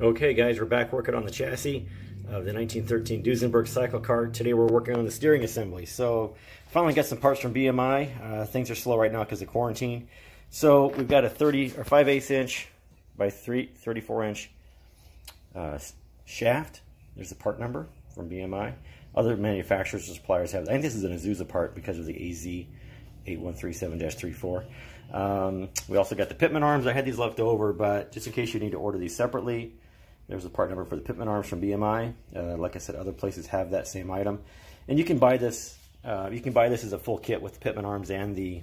Okay guys, we're back working on the chassis of the 1913 Duesenberg cycle car. Today we're working on the steering assembly. So finally got some parts from BMI. Uh, things are slow right now because of quarantine. So we've got a 30 or 5 8 inch by 3 34 inch uh, shaft. There's the part number from BMI. Other manufacturers or suppliers have. I think this is an Azusa part because of the AZ 8137-34. Um, we also got the Pitman arms. I had these left over, but just in case you need to order these separately, there's a part number for the Pitman arms from BMI. Uh, like I said, other places have that same item. And you can buy this, uh, you can buy this as a full kit with the Pitman arms and the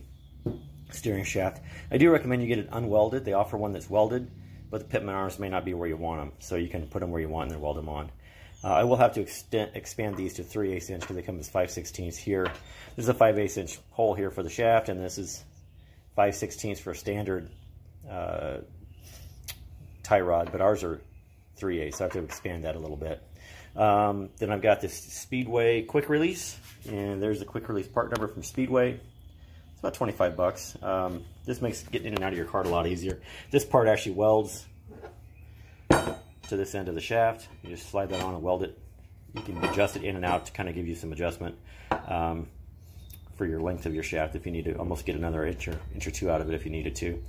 steering shaft. I do recommend you get it unwelded. They offer one that's welded, but the Pitman arms may not be where you want them. So you can put them where you want and then weld them on. Uh, I will have to extend, expand these to 3 8 inch because they come as 5 16 here. This is a 5 8 inch hole here for the shaft, and this is 5 16 for a standard uh, tie rod, but ours are 3 8 so I have to expand that a little bit. Um, then I've got this Speedway quick release, and there's the quick release part number from Speedway. It's about 25 bucks. Um, this makes getting in and out of your cart a lot easier. This part actually welds to this end of the shaft. You just slide that on and weld it. You can adjust it in and out to kind of give you some adjustment um, for your length of your shaft if you need to almost get another inch or, inch or two out of it if you needed to.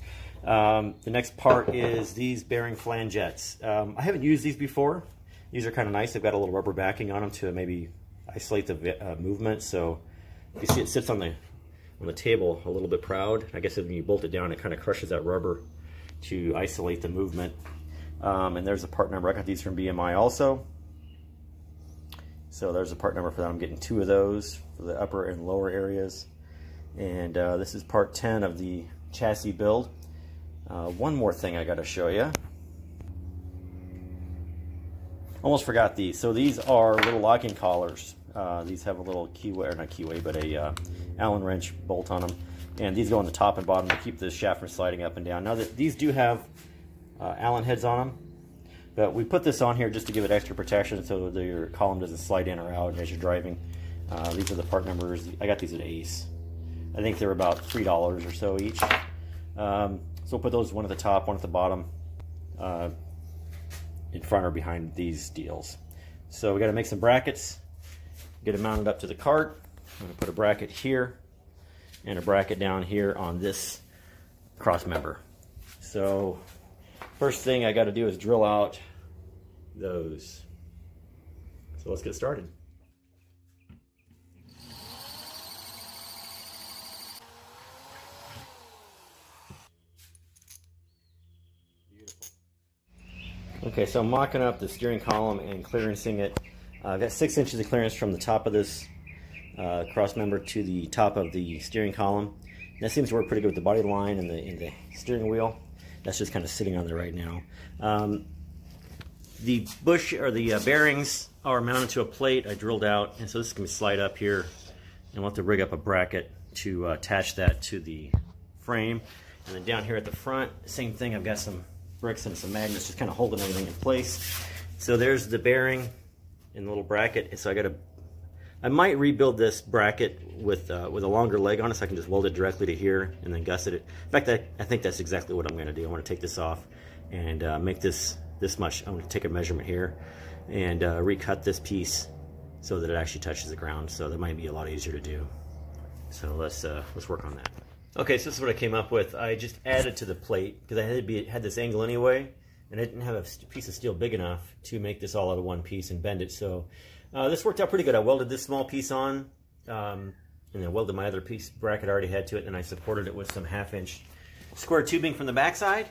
Um, the next part is these bearing flangettes. Um, I haven't used these before. These are kind of nice. They've got a little rubber backing on them to maybe isolate the uh, movement. So you see it sits on the on the table a little bit proud. I guess when you bolt it down, it kind of crushes that rubber to isolate the movement. Um, and there's a part number. I got these from BMI also. So there's a part number for that. I'm getting two of those for the upper and lower areas. And uh, this is part 10 of the chassis build. Uh, one more thing I got to show you. Almost forgot these. So these are little locking collars. Uh, these have a little keyway, or not keyway, but a uh, Allen wrench bolt on them. And these go on the top and bottom to keep the shaft from sliding up and down. Now that these do have uh, Allen heads on them, but we put this on here just to give it extra protection so that your column doesn't slide in or out as you're driving. Uh, these are the part numbers. I got these at Ace. I think they're about $3 or so each. Um, so we'll put those one at the top, one at the bottom, uh, in front or behind these deals. So we got to make some brackets, get it mounted up to the cart. I'm going to put a bracket here and a bracket down here on this cross member. So first thing I got to do is drill out those. So let's get started. Okay, so I'm mocking up the steering column and clearancing it. Uh, I've got six inches of clearance from the top of this uh, cross member to the top of the steering column. That seems to work pretty good with the body line and the, and the steering wheel. That's just kind of sitting on there right now. Um, the bush or the uh, bearings are mounted to a plate I drilled out, and so this is going to slide up here, and we'll have to rig up a bracket to uh, attach that to the frame. And then down here at the front, same thing. I've got some bricks and some magnets just kind of holding everything in place. So there's the bearing in the little bracket. So I got to, I might rebuild this bracket with uh, with a longer leg on it so I can just weld it directly to here and then gusset it. In fact, I, I think that's exactly what I'm going to do. I want to take this off and uh, make this this much. I'm going to take a measurement here and uh, recut this piece so that it actually touches the ground. So that might be a lot easier to do. So let's uh, let's work on that. Okay, so this is what I came up with. I just added to the plate because I had, be, had this angle anyway, and I didn't have a piece of steel big enough to make this all out of one piece and bend it. So uh, this worked out pretty good. I welded this small piece on, um, and then welded my other piece bracket I already had to it, and I supported it with some half-inch square tubing from the backside,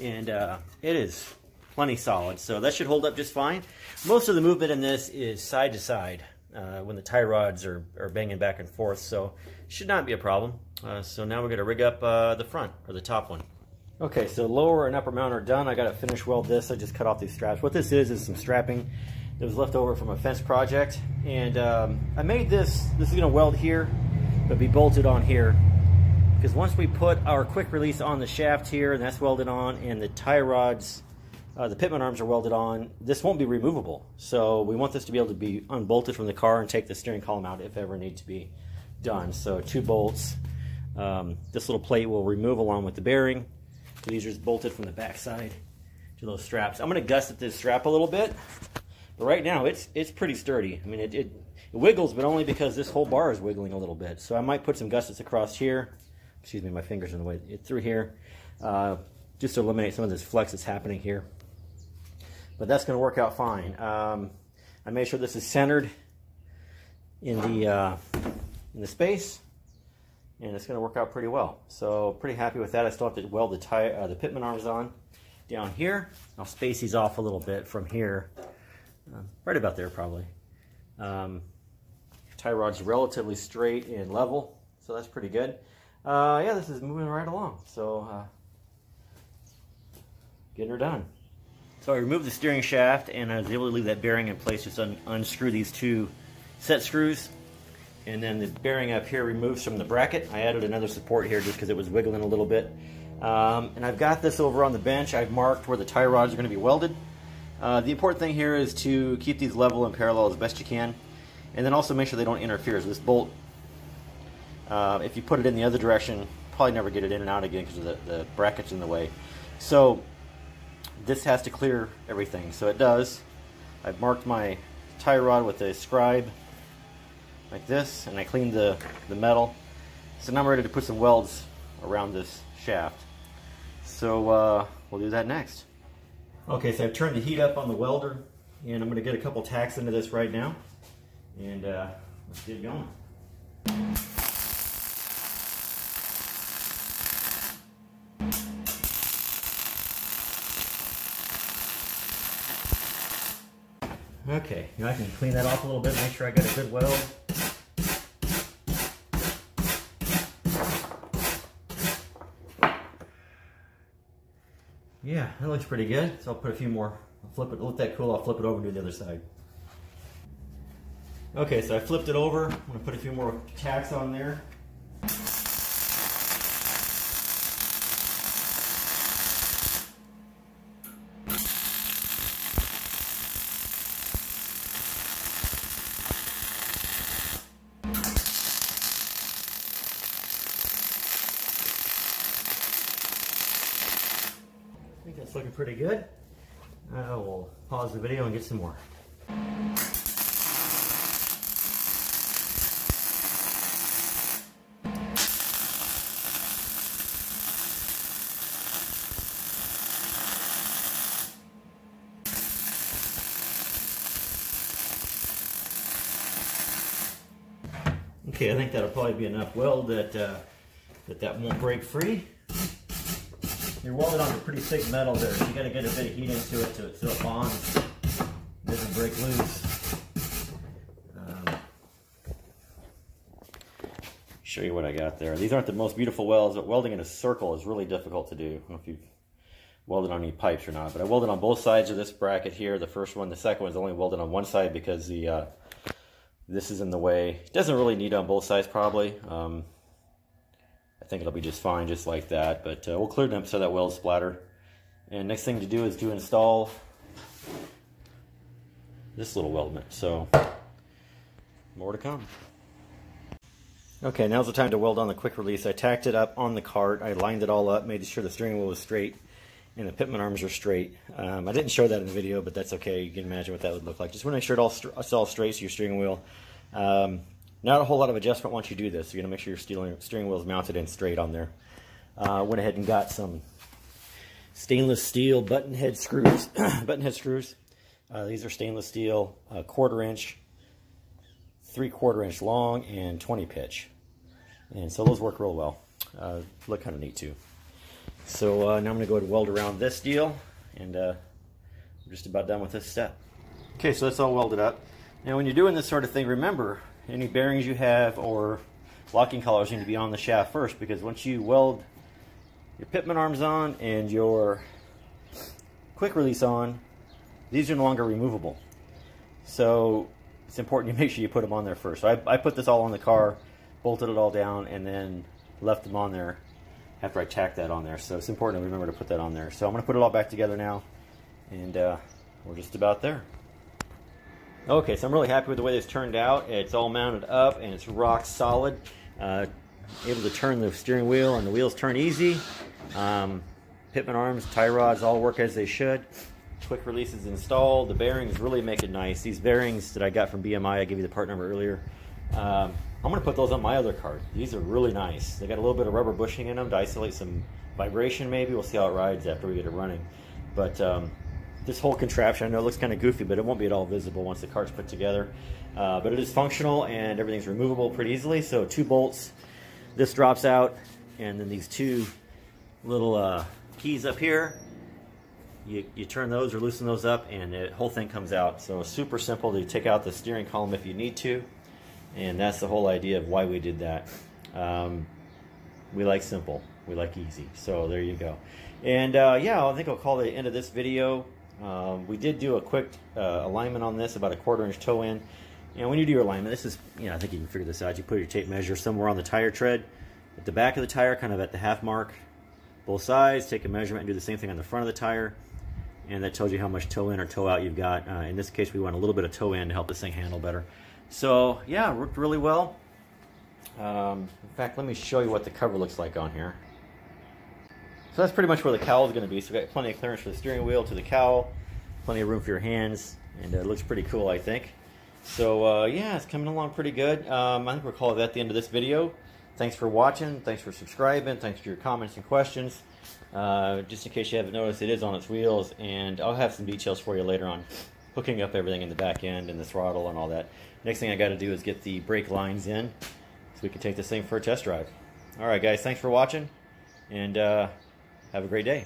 and uh, it is plenty solid. So that should hold up just fine. Most of the movement in this is side to side uh, when the tie rods are, are banging back and forth, so should not be a problem. Uh, so now we're going to rig up uh, the front, or the top one. Okay, so lower and upper mount are done. I got to finish weld this. I just cut off these straps. What this is is some strapping that was left over from a fence project. And um, I made this, this is going to weld here, but be bolted on here. Because once we put our quick release on the shaft here, and that's welded on, and the tie rods, uh, the pitman arms are welded on, this won't be removable. So we want this to be able to be unbolted from the car and take the steering column out if ever need to be done. So two bolts. Um, this little plate will remove along with the bearing. So these are just bolted from the back side to those straps. I'm going to gusset this strap a little bit, but right now it's it's pretty sturdy. I mean, it, it, it wiggles, but only because this whole bar is wiggling a little bit. So I might put some gussets across here. Excuse me, my fingers in the way. Through here, uh, just to eliminate some of this flex that's happening here. But that's going to work out fine. Um, I made sure this is centered in the uh, in the space and it's going to work out pretty well. So pretty happy with that. I still have to weld the, uh, the pitman arms on down here. I'll space these off a little bit from here, uh, right about there probably. Um, tie rod's relatively straight and level, so that's pretty good. Uh, yeah, this is moving right along, so uh, getting her done. So I removed the steering shaft and I was able to leave that bearing in place, just un unscrew these two set screws and then the bearing up here removes from the bracket. I added another support here just because it was wiggling a little bit. Um, and I've got this over on the bench. I've marked where the tie rods are going to be welded. Uh, the important thing here is to keep these level and parallel as best you can. And then also make sure they don't interfere. So this bolt, uh, if you put it in the other direction, probably never get it in and out again because the, the bracket's in the way. So this has to clear everything. So it does. I've marked my tie rod with a scribe like this, and I cleaned the, the metal. So now I'm ready to put some welds around this shaft. So uh, we'll do that next. Okay, so I've turned the heat up on the welder, and I'm going to get a couple tacks into this right now, and uh, let's get going. Okay, now I can clean that off a little bit, make sure I got a good weld. Yeah, that looks pretty good. So I'll put a few more, I'll flip it, let that cool, I'll flip it over do the other side. Okay, so I flipped it over. I'm gonna put a few more tacks on there. Pretty good. I will pause the video and get some more. Okay, I think that'll probably be enough weld that uh, that, that won't break free you're welded onto pretty thick metal there, so you got to get a bit of heat into it so it bonds, doesn't break loose. Um, show you what I got there. These aren't the most beautiful welds, but welding in a circle is really difficult to do. I don't know if you've welded on any pipes or not, but I welded on both sides of this bracket here. The first one, the second one is only welded on one side because the uh, this is in the way. It doesn't really need on both sides probably. Um, I think it'll be just fine just like that. But uh, we'll clear them so that weld splatter. And next thing to do is to install this little weldment. So more to come. Okay, now's the time to weld on the quick release. I tacked it up on the cart. I lined it all up, made sure the steering wheel was straight and the pitman arms are straight. Um, I didn't show that in the video, but that's okay. You can imagine what that would look like. Just want to make sure it all it's all straight so your steering wheel um, not a whole lot of adjustment once you do this. You're to make sure your steering, steering wheel is mounted in straight on there. Uh, went ahead and got some stainless steel button head screws. button head screws. Uh, these are stainless steel, quarter inch, three quarter inch long, and 20 pitch. And so those work real well. Uh, look kind of neat too. So uh, now I'm going to go ahead and weld around this deal, and uh, we're just about done with this step. Okay, so that's all welded up. Now when you're doing this sort of thing, remember any bearings you have or locking collars need to be on the shaft first because once you weld your pitman arms on and your quick release on, these are no longer removable. So it's important you make sure you put them on there first. So I, I put this all on the car, bolted it all down, and then left them on there after I tacked that on there. So it's important to remember to put that on there. So I'm going to put it all back together now, and uh, we're just about there. Okay, so I'm really happy with the way this turned out. It's all mounted up and it's rock solid. Uh, able to turn the steering wheel and the wheels turn easy. Um, Pitman arms, tie rods all work as they should. Quick release is installed. The bearings really make it nice. These bearings that I got from BMI, I gave you the part number earlier. Um, I'm going to put those on my other cart. These are really nice. They got a little bit of rubber bushing in them to isolate some vibration maybe. We'll see how it rides after we get it running. But um, this whole contraption, I know it looks kind of goofy, but it won't be at all visible once the cart's put together. Uh, but it is functional and everything's removable pretty easily. So two bolts, this drops out, and then these two little uh, keys up here you, you turn those or loosen those up and the whole thing comes out. So super simple to take out the steering column if you need to. And that's the whole idea of why we did that. Um, we like simple. We like easy. So there you go. And uh, yeah, I think I'll call the end of this video. Um, we did do a quick uh, alignment on this, about a quarter inch toe in. And when you do your alignment, this is, you know, I think you can figure this out. You put your tape measure somewhere on the tire tread, at the back of the tire, kind of at the half mark, both sides, take a measurement and do the same thing on the front of the tire and that tells you how much toe in or toe out you've got. Uh, in this case, we want a little bit of toe in to help this thing handle better. So yeah, worked really well. Um, in fact, let me show you what the cover looks like on here. So that's pretty much where the cowl is going to be. So we've got plenty of clearance for the steering wheel to the cowl, plenty of room for your hands, and uh, it looks pretty cool, I think. So uh, yeah, it's coming along pretty good. Um, I think we'll call it at the end of this video. Thanks for watching. Thanks for subscribing. Thanks for your comments and questions. Uh, just in case you haven't noticed, it is on its wheels, and I'll have some details for you later on hooking up everything in the back end and the throttle and all that. Next thing I got to do is get the brake lines in so we can take this thing for a test drive. All right, guys, thanks for watching, and uh, have a great day.